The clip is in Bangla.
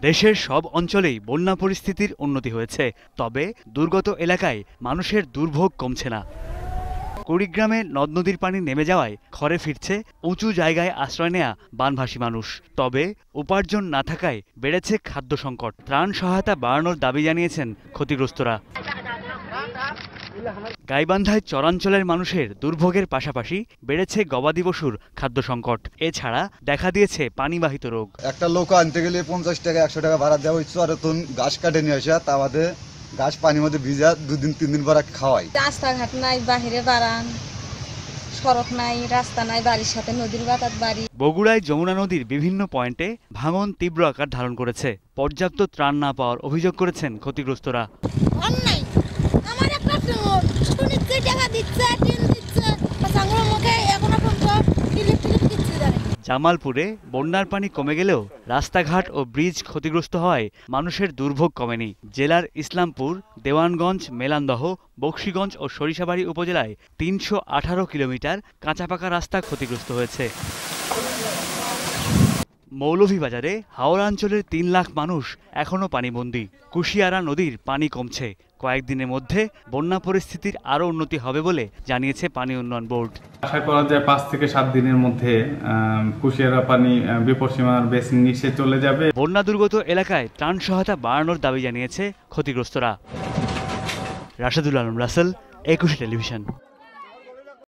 দেশের সব অঞ্চলেই বন্যা পরিস্থিতির উন্নতি হয়েছে, তবে দুর্গত এলাকায় মানুষের দুর্ভোগ কমছে না। কুড়িগ্রামে নদ নদীর পানি নেমে যাওয়ায় ঘরে ফিরছে উঁচু জায়গায় আশ্রয় নেয়া বানভাসী মানুষ। তবে উপার্জন না থাকায় বেড়েছে খাদ্য সংকট। ত্রাণ সহায়তা বাড়ানোর দাবি জানিয়েছেন ক্ষতিগ্রস্তরা। গাইবান্ধায় চরাঞ্চলের মানুষের দুর্ভোগের পাশাপাশি বেড়েছে গবাদি পশুর খাদ্য সংকট। এছাড়া দেখা দিয়েছে পানিবাহিত রোগ। একটা লোক আনতে গেলে পঞ্চাশ টাকা একশো টাকা ভাড়া দেওয়া হচ্ছে আর তখন ঘাস কাটে নিয়ে আসা তা বাদে ঘাস পানির মধ্যে ভিজা দুদিন তিন দিন পর খাওয়াই রাস্তাঘাট নাই বাহিরে বাড়ান সড়ক নাই রাস্তা নাই বাড়ির সাথে নদীর বাতাত বাড়ি। বগুড়ায় যমুনা নদীর বিভিন্ন পয়েন্টে ভাঙন তীব্র আকার ধারণ করেছে। পর্যাপ্ত ত্রাণ না পাওয়ার অভিযোগ করেছেন ক্ষতিগ্রস্তরা। অন্যায়। আমার একটা টাকা দিচ্ছে টিন দিচ্ছে। মুখে এখনও পর্যন্ত জামালপুরে বন্যার পানি কমে গেলেও রাস্তাঘাট ও ব্রিজ ক্ষতিগ্রস্ত হওয়ায় মানুষের দুর্ভোগ কমেনি। জেলার ইসলামপুর, দেওয়ানগঞ্জ, মেলান্দহ, বক্সিগঞ্জ ও সরিষাবাড়ি উপজেলায় তিনশো আঠারো কিলোমিটার কাঁচাপাকা রাস্তা ক্ষতিগ্রস্ত হয়েছে। মৌলভীবাজারে হাওড়া অঞ্চলের তিন লাখ মানুষ এখনও পানিবন্দী। কুশিয়ারা নদীর পানি কমছে। কয়েকদিনের মধ্যে বন্যা পরিস্থিতির আরও উন্নতি হবে বলে জানিয়েছে পানি উন্নয়ন বোর্ড। আশা করা যায় পাঁচ থেকে সাত দিনের মধ্যে কুশিয়ারা পানি বিপদসীমার বেশ নিচে চলে যাবে। বন্যা দুর্গত এলাকায় ত্রাণ সহায়তা বাড়ানোর দাবি জানিয়েছে ক্ষতিগ্রস্তরা। রাশেদুল আলম রাসেল একুশে টেলিভিশন।